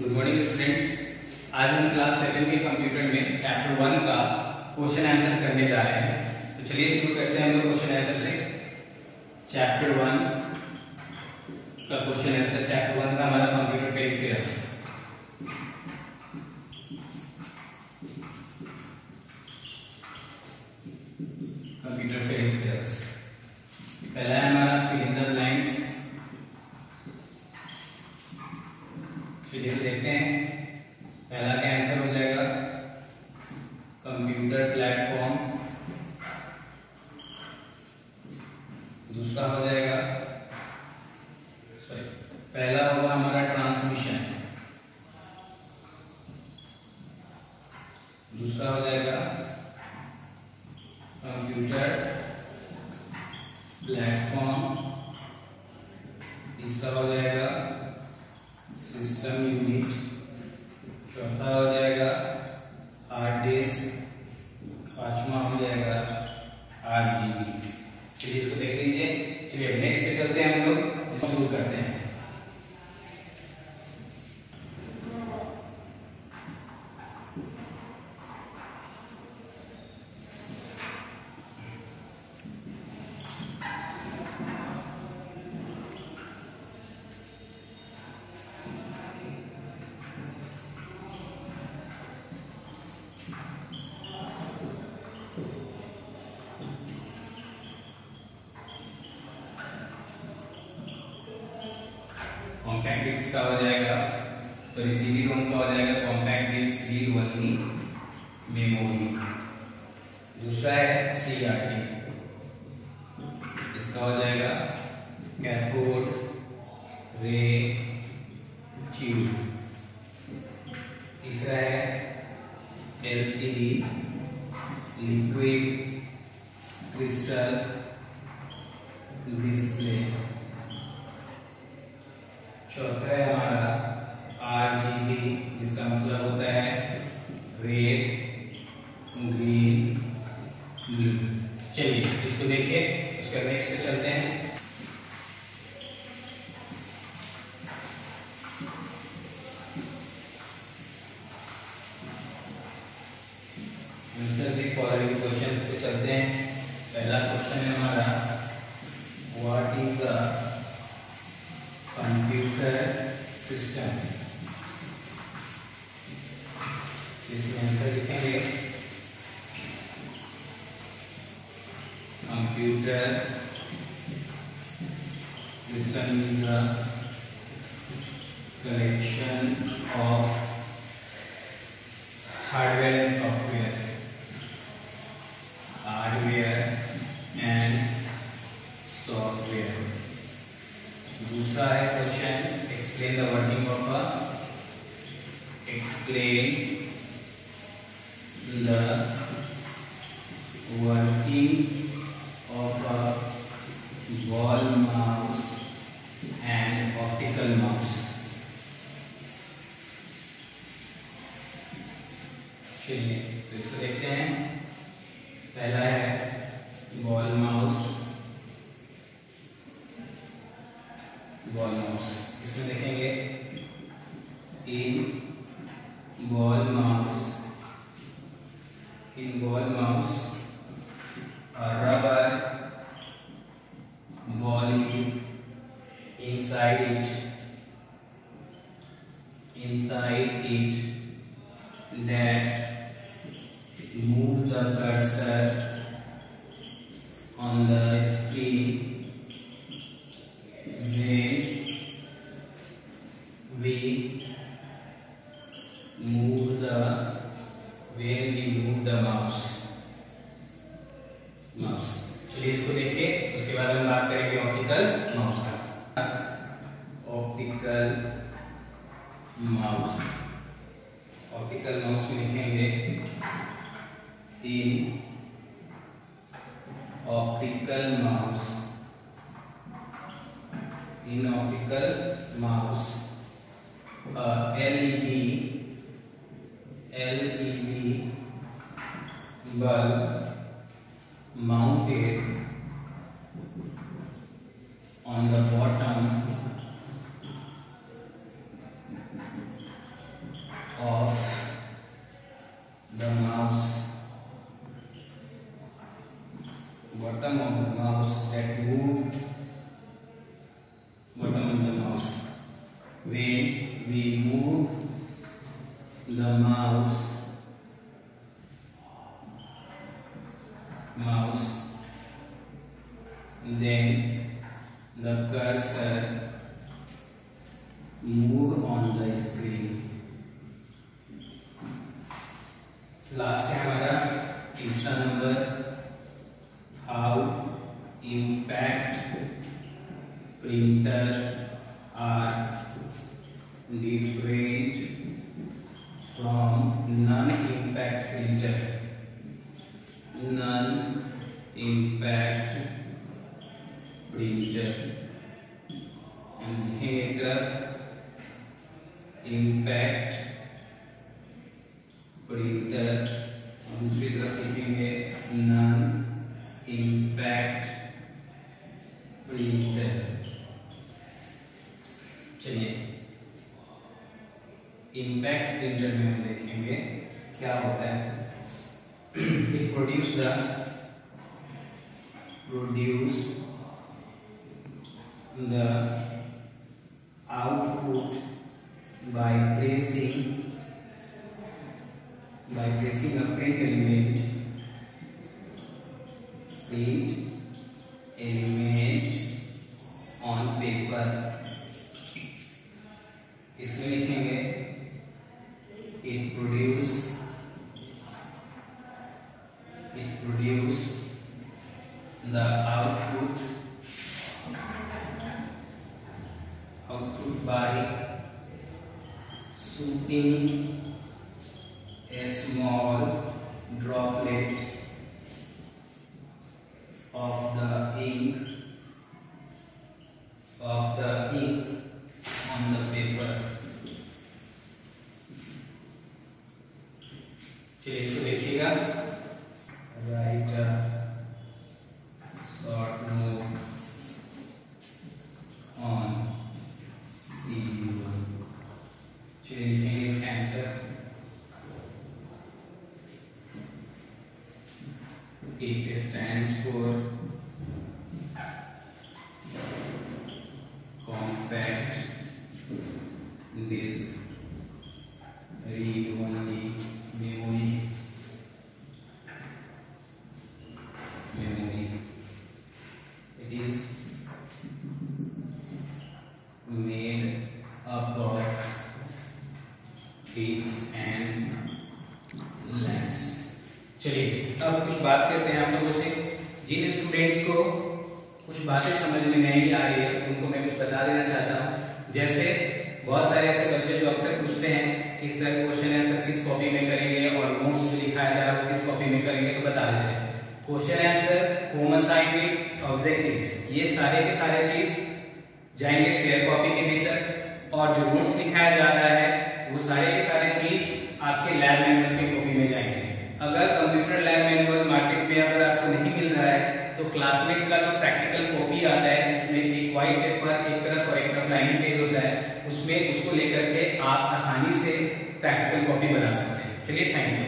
Good morning students आज हम class seven के कंप्यूटर में चैप्टर वन का क्वेश्चन आंसर करने जा रहे हैं। तो चलिए शुरू करते हैं हम लोग क्वेश्चन आंसर से। चैप्टर वन का क्वेश्चन आंसर चैप्टर वन का हमारा कंप्यूटर पेरिफेरल्स कंप्यूटर पेरिफेरल्स पहला है हमारा फिल इन द ब्लैंक्स चलिए तो देखते हैं पहला का आंसर हो जाएगा? कंप्यूटर प्लेटफॉर्म दूसरा हो जाएगा सॉरी पहला होगा हमारा ट्रांसमिशन दूसरा हो जाएगा कंप्यूटर प्लेटफॉर्म तीसरा हो जाएगा सिस्टम चौथा हो जाएगा हार्ड डिस्क पांचवा हो जाएगा आठ जीबी चलिए इसको देख लीजिए। चलिए नेक्स्ट चलते हैं हम लोग। शुरू करते हैं। कॉम्पैक्ट डिस्क का हो जाएगा। सॉरी सीडी रोम का हो जाएगा compact disc read only memory दूसरा है सीआरटी इसका हो जाएगा कैथोड रे ट्यूब तीसरा है एलसीडी लिक्विड क्रिस्टल डिस्प्ले चौथा है हमारा आर जी बी जिसका मतलब होता है रेड ग्रीन ब्लू चलिए इसको देखिए उसका नेक्स्ट पे चलते हैं आंसर दी फॉलोइंग क्वेश्चंस पे चलते हैं पहला क्वेश्चन है हमारा what is a computer system इसमें आंसर लिखेंगे computer system is a collection of hardware and software hardware and software दूसरा है question explain the working of a explain the working of a ball mouse and optical mouse चलिए तो इसको देखते हैं। पहला है बॉल माउस बॉल माउस इसमें देखेंगे। ball mouse in ball mouse a rubber ball is inside it. Inside it that move the cursor देखिए, उसके बाद हम बात करेंगे ऑप्टिकल माउस का। ऑप्टिकल माउस ऑप्टिकल माउस में लिखेंगे in optical mouse in optical mouse LED LED bulb mounted on the bottom mouse mouse then the cursor move on the screen last है हमारा तीसरा number how impact printer are different non impact filter non impact filter लिखेंगे ग्रफ impact printer दूसरी तरफ़ लिखेंगे non impact printer चलिए। Impact printer में हम देखेंगे क्या होता है। It produce the produce the output by placing by placing a print element print element on paper the output output by shooting a small droplet of the ink of the ink on the paper चलिए इसको देखिएगा it stands for compact disk read only memory. Memory. It is made up of bits and चलिए, अब कुछ बात करते हैं आप लोगों से। जिन स्टूडेंट्स को कुछ बातें समझ में नहीं आ रही है, उनको मैं कुछ बता देना चाहता हूँ। जैसे बहुत सारे ऐसे बच्चे जो अक्सर पूछते हैं कि, सर क्वेश्चन आंसर किस कॉपी में करेंगे और नोट्स जो लिखाया जा रहा है वो किस कॉपी में करेंगे? तो बता देते हैं। Question answer home assignment objectives ये सारे के सारे चीज़ जाएँगे फेयर कॉपी के भीतर और जो नोट्स लिखाया जा रहा है, वो सारे के सारे चीज़ आपके लैब की कॉपी में जाएँगे। अगर कंप्यूटर लैब मैनुअल मार्केट में अगर आपको नहीं मिल रहा है तो क्लासमेट का जो प्रैक्टिकल कॉपी आता है, जिसमें एक व्हाइट पेपर एक तरफ़ और एक तरफ़ लाइनिंग पेज होता है, उसमें उसको लेकर के आप आसानी से प्रैक्टिकल कॉपी बना सकते हैं। चलिए थैंक यू